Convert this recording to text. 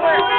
work.